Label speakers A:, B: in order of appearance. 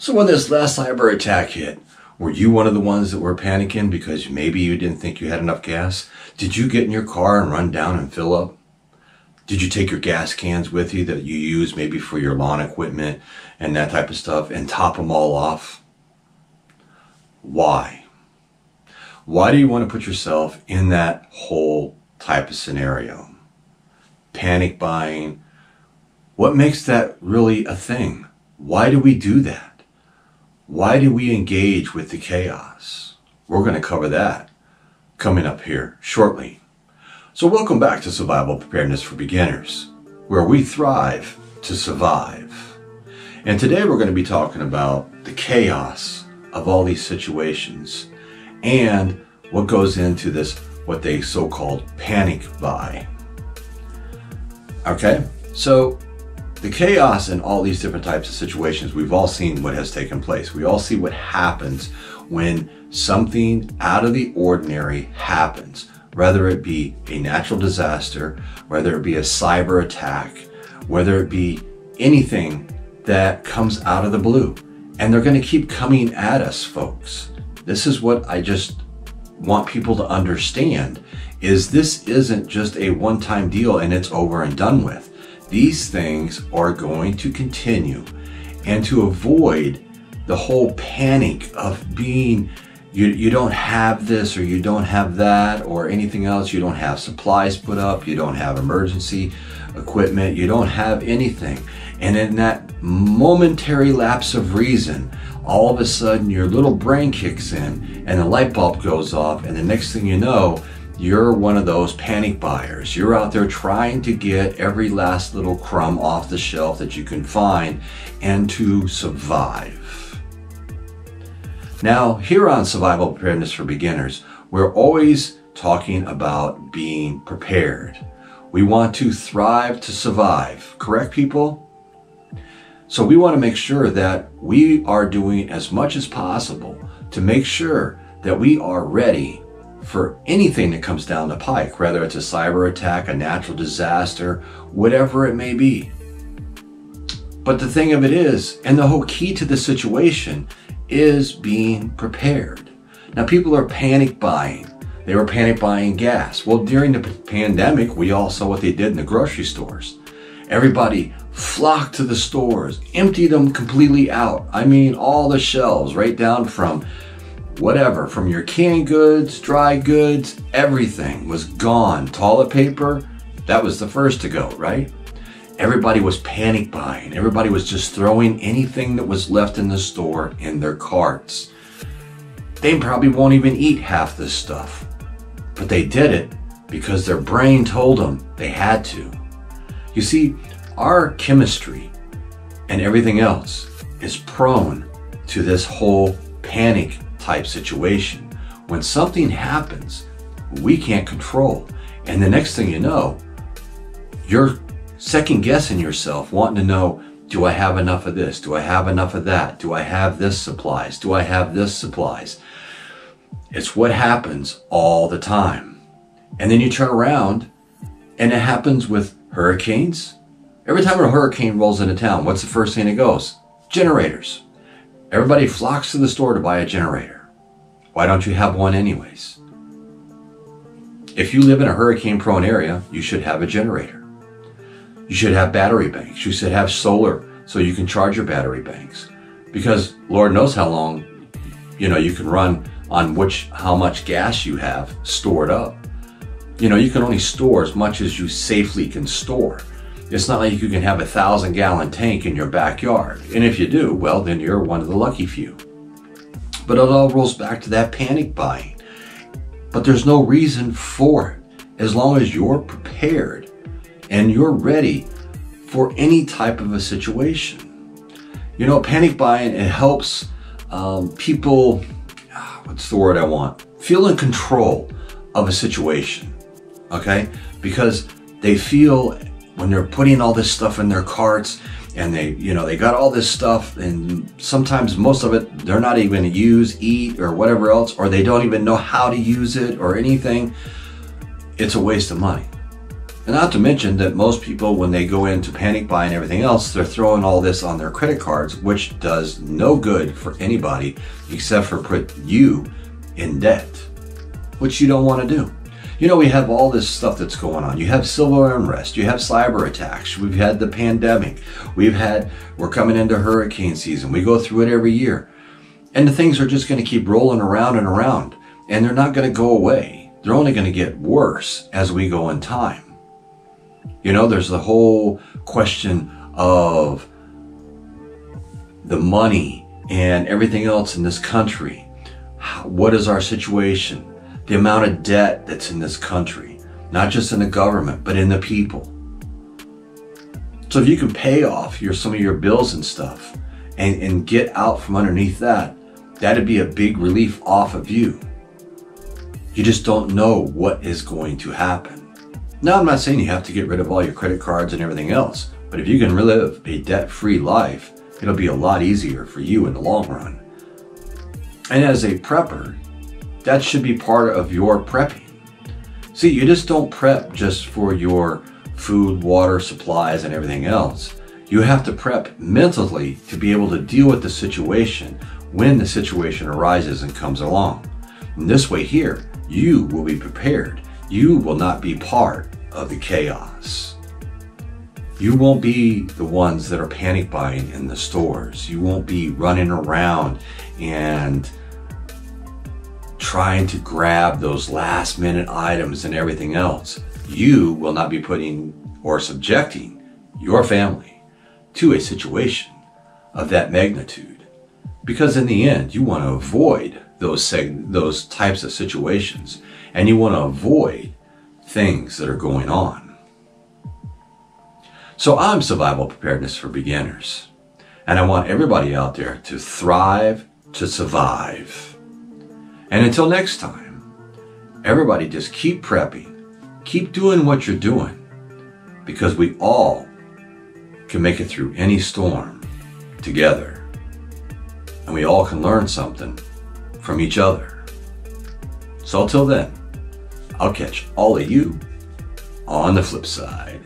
A: So when this last cyber attack hit, were you one of the ones that were panicking because maybe you didn't think you had enough gas? Did you get in your car and run down and fill up? Did you take your gas cans with you that you use maybe for your lawn equipment and that type of stuff and top them all off? Why? Why do you want to put yourself in that whole type of scenario? Panic buying. What makes that really a thing? Why do we do that? Why do we engage with the chaos? We're going to cover that coming up here shortly. So welcome back to Survival Preparedness for Beginners, where we thrive to survive. And today we're going to be talking about the chaos of all these situations and what goes into this, what they so-called panic buy. Okay, so the chaos in all these different types of situations, we've all seen what has taken place. We all see what happens when something out of the ordinary happens, whether it be a natural disaster, whether it be a cyber attack, whether it be anything that comes out of the blue. And they're going to keep coming at us, folks. This is what I just want people to understand is this isn't just a one-time deal and it's over and done with. These things are going to continue and to avoid the whole panic of being you, you don't have this or you don't have that or anything else. You don't have supplies put up. You don't have emergency equipment. You don't have anything. And in that momentary lapse of reason, all of a sudden your little brain kicks in and the light bulb goes off. And the next thing you know, you're one of those panic buyers. You're out there trying to get every last little crumb off the shelf that you can find and to survive. Now, here on Survival Preparedness for Beginners, we're always talking about being prepared. We want to thrive to survive, correct people? So we want to make sure that we are doing as much as possible to make sure that we are ready for anything that comes down the pike, whether it's a cyber attack, a natural disaster, whatever it may be. But the thing of it is, and the whole key to the situation is being prepared. Now people are panic buying. They were panic buying gas. Well, during the pandemic, we all saw what they did in the grocery stores. Everybody flocked to the stores, emptied them completely out. I mean, all the shelves, right down from whatever, from your canned goods, dry goods, everything was gone. Toilet paper, that was the first to go, right? Everybody was panic buying. Everybody was just throwing anything that was left in the store in their carts. They probably won't even eat half this stuff, but they did it because their brain told them they had to. You see, our chemistry and everything else is prone to this whole panic type situation. When something happens, we can't control. And the next thing you know, you're second guessing yourself, wanting to know, do I have enough of this? Do I have enough of that? Do I have this supplies? Do I have this supplies? It's what happens all the time. And then you turn around and it happens with hurricanes. Every time a hurricane rolls into town, what's the first thing that goes? Generators. Everybody flocks to the store to buy a generator. Why don't you have one anyways? If you live in a hurricane prone area, you should have a generator. You should have battery banks. You should have solar so you can charge your battery banks. Because Lord knows how long, you know, you can run on which, how much gas you have stored up. You know, you can only store as much as you safely can store. It's not like you can have a thousand gallon tank in your backyard. And if you do, well, then you're one of the lucky few. But it all rolls back to that panic buying. But there's no reason for it as long as you're prepared and you're ready for any type of a situation. You know, panic buying, it helps um, people, ah, what's the word I want? Feel in control of a situation, okay? Because they feel when they're putting all this stuff in their carts and they, you know, they got all this stuff and sometimes most of it they're not even going to use, eat, or whatever else, or they don't even know how to use it or anything. It's a waste of money. And not to mention that most people, when they go into panic buy and everything else, they're throwing all this on their credit cards, which does no good for anybody except for put you in debt, which you don't want to do. You know, we have all this stuff that's going on. You have civil unrest, you have cyber attacks, we've had the pandemic, we've had, we're coming into hurricane season. We go through it every year. And the things are just going to keep rolling around and around, and they're not going to go away. They're only going to get worse as we go in time. You know, there's the whole question of the money and everything else in this country. What is our situation? The amount of debt that's in this country, not just in the government, but in the people. So if you can pay off your some of your bills and stuff and, and get out from underneath that, that'd be a big relief off of you. You just don't know what is going to happen. Now, I'm not saying you have to get rid of all your credit cards and everything else, but if you can live a debt-free life, it'll be a lot easier for you in the long run. And as a prepper, that should be part of your prepping. See, you just don't prep just for your food, water, supplies, and everything else. You have to prep mentally to be able to deal with the situation when the situation arises and comes along. In this way here, you will be prepared you will not be part of the chaos. You won't be the ones that are panic buying in the stores. You won't be running around and trying to grab those last minute items and everything else. You will not be putting or subjecting your family to a situation of that magnitude. Because in the end, you want to avoid those, those types of situations and you want to avoid things that are going on. So I'm Survival Preparedness for Beginners, and I want everybody out there to thrive to survive. And until next time, everybody just keep prepping, keep doing what you're doing, because we all can make it through any storm together. And we all can learn something from each other. So until then, I'll catch all of you on the flip side.